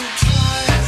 So try.